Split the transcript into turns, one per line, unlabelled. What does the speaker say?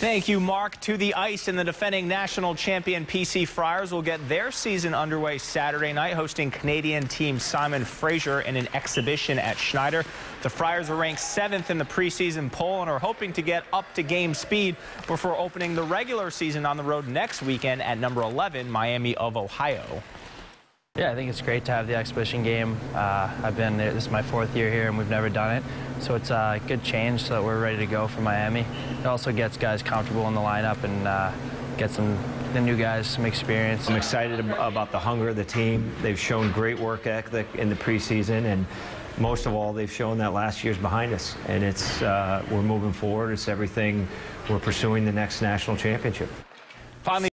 Thank you, Mark. To the ice and the defending national champion PC Friars will get their season underway Saturday night, hosting Canadian team Simon Fraser in an exhibition at Schneider. The Friars are ranked seventh in the preseason poll and are hoping to get up to game speed before opening the regular season on the road next weekend at number 11, Miami of Ohio.
Yeah, I think it's great to have the exhibition game. Uh, I've been there, this is my fourth year here and we've never done it. So it's a good change so that we're ready to go for Miami. It also gets guys comfortable in the lineup and uh, gets them, the new guys some experience.
I'm excited about the hunger of the team. They've shown great work ethic in the preseason and most of all, they've shown that last year's behind us, and it's uh, we're moving forward. It's everything. We're pursuing the next national championship.
Finally.